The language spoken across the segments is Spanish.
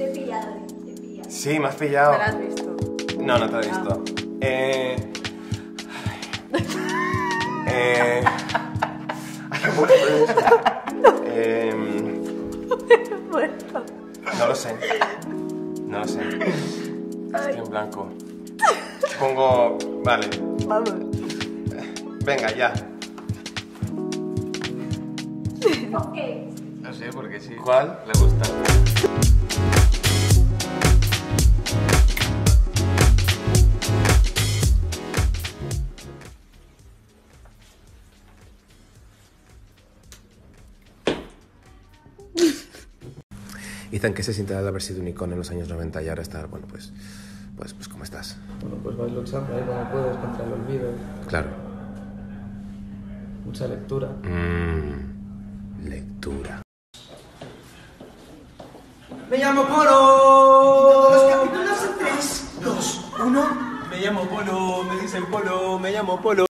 Te he pillado, te he pillado. Sí, me has pillado. Me la has visto. No, no te he visto. Eh. Eh. Ay, no puedo con esto. Em, No lo sé. No lo sé. Estoy en blanco. Pongo. Vale. Vamos. Venga, ya. Ok. No sé, porque sí. ¿Cuál? Le gusta. Ethan, ¿qué se siente de haber sido un icono en los años 90 y ahora estar, bueno, pues. Pues, pues ¿cómo estás? Bueno, pues vas luchando ahí como puedes contra el olvido. Claro. Mucha lectura. Mmm. Lectura. Me llamo Polo. Los capítulos en 3, 2, 1. Me llamo Polo, me dicen Polo, me llamo Polo.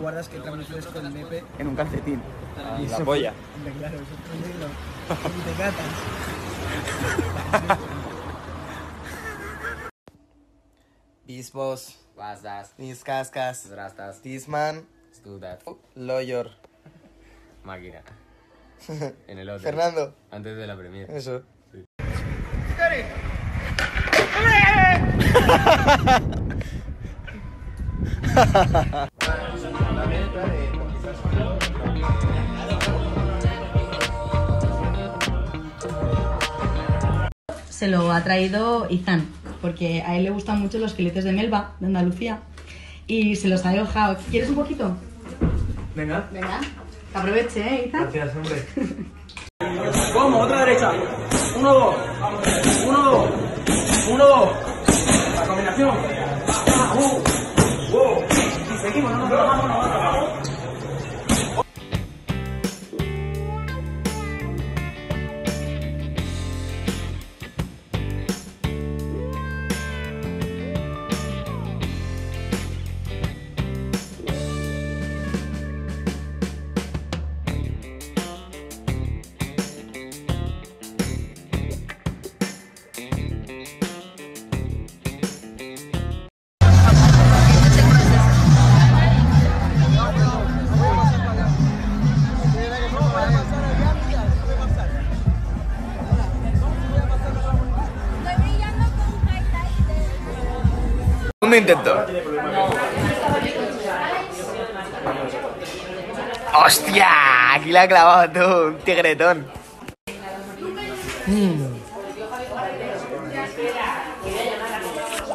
Guardas que camufles con el nepe en un calcetín. y la polla. claro, eso es prohibido. Y te catas. Bispos. Was das? Niscascas. Rastas. Tisman. Studat. Loyor. Máquina. En el hotel. Fernando. Antes de la premiere. Eso. se lo ha traído Izan, porque a él le gustan mucho los filetes de melva de Andalucía y se los ha dejado. ¿Quieres un poquito? Venga. Venga, que aproveche, ¿eh, Izan? Gracias, hombre. ¿Cómo? Otra derecha. Uno, dos. Uno, dos. Uno, dos. La combinación. Segundo intento. ¡Hostia! Aquí la ha clavado tú, un tigretón. Mm.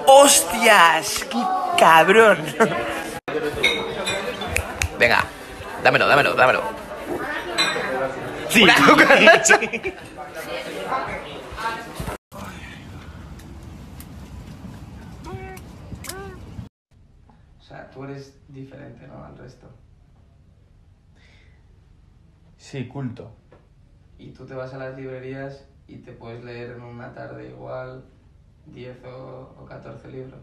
¡Hostias! ¡Qué cabrón! Venga, dámelo, dámelo, dámelo. Sí, una cucaracha. Sea, tú eres diferente, ¿no? Al resto. Sí, culto. Y tú te vas a las librerías y te puedes leer en una tarde igual 10 o, o 14 libros.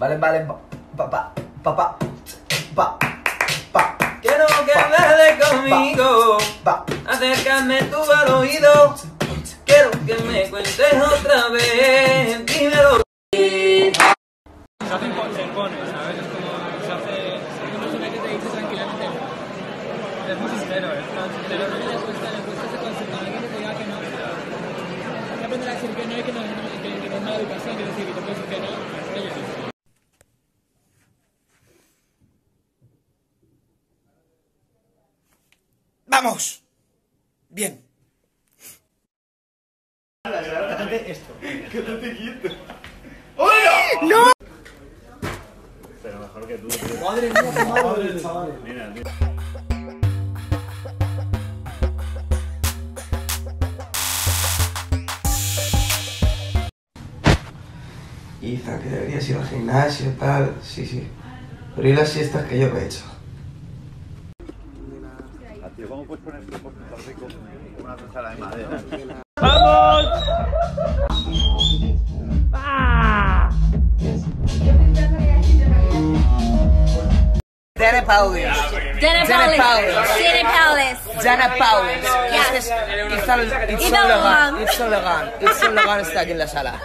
Vale, vale, pa, pa, pa, pa, pa, pa. Quiero que hables conmigo, acércame tú al oído. Quiero que me cuentes otra vez, dímelo. Se hacen con serpones, ¿sabes? Es como se hace. Una persona que te dice tranquilamente. Es muy sincero, es tan sincero. No le cuesta, le cuesta ese concepto. Alguien que te diga que no. Hay que aprender a decir que no y que no, que, que no es mala educación, que decir que te puedes decir que no. Ellos. ¡Vamos! Bien. Esto. Quédate quieto. ¡Hola! ¡No! Pero mejor que tú. Madre mía, qué madre, chaval. Mira, tío. Iza, que deberías ir al gimnasio, tal. Sí, sí. Pero y las siestas que yo me he hecho. Tío, ¿cómo puedes poner esto por Puerto Rico una sala de madera? ¡Vamos! ¡Ah! Dana Paulis. Dana Paulis. Dana Paulis. Dana Paulus. Yes. It's all Iran. It's all Iran. It's all Iran está aquí en la sala.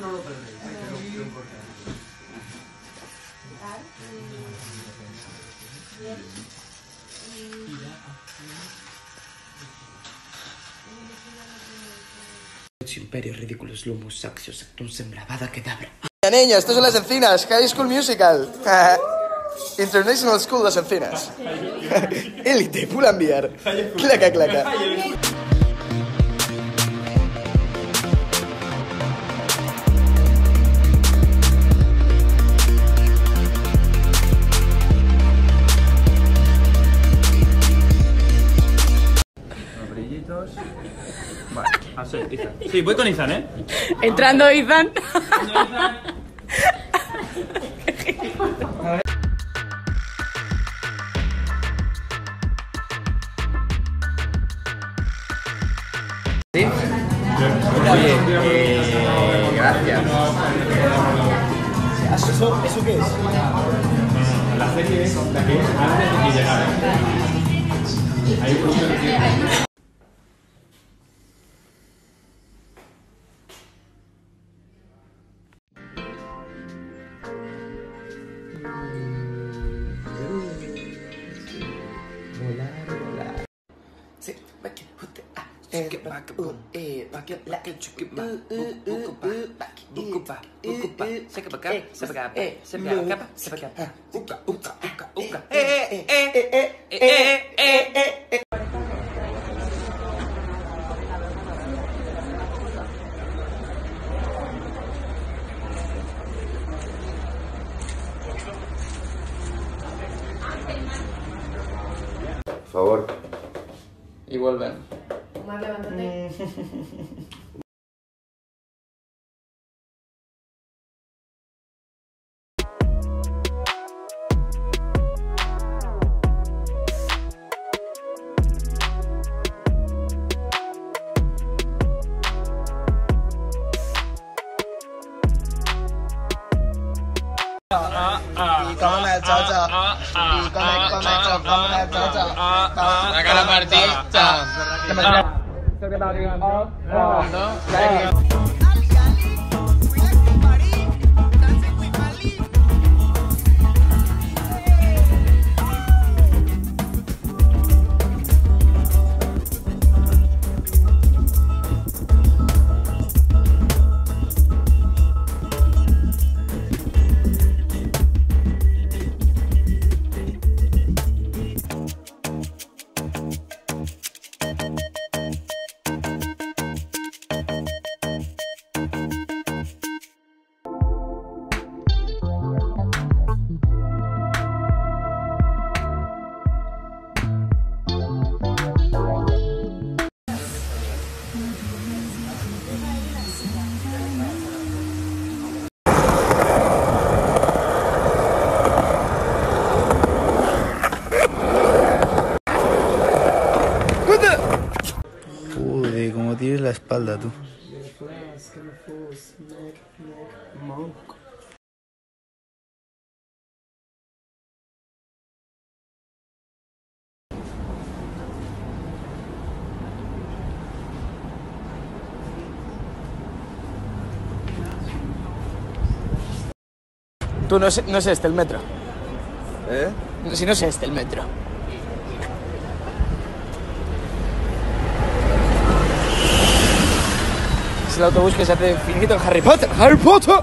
no lo perdéis, hay lo, lo importante. Imperios ridículos lumos saxios actum sembravada quedabra. Niños, estas son las encinas, High School Musical. International School Las Encinas. Élite, pula enviar. Claca, claca. Los brillitos. Vale, a ser, Izan. Sí, voy con Izan, ¿eh? Entrando Ethan. Oye, eh, gracias. La serie es la que antes de que llegara. Hay un Por favor. Y vuelven. 啊啊！你过来找找。啊啊！你过来找找。你过来找找。啊啊！哪个 party？这边到这边啊好好加油 espalda tú. Tú no es, no es este, el metro. ¿Eh? Si no es este el metro. El autobús que se hace finito en Harry Potter. ¡Harry Potter!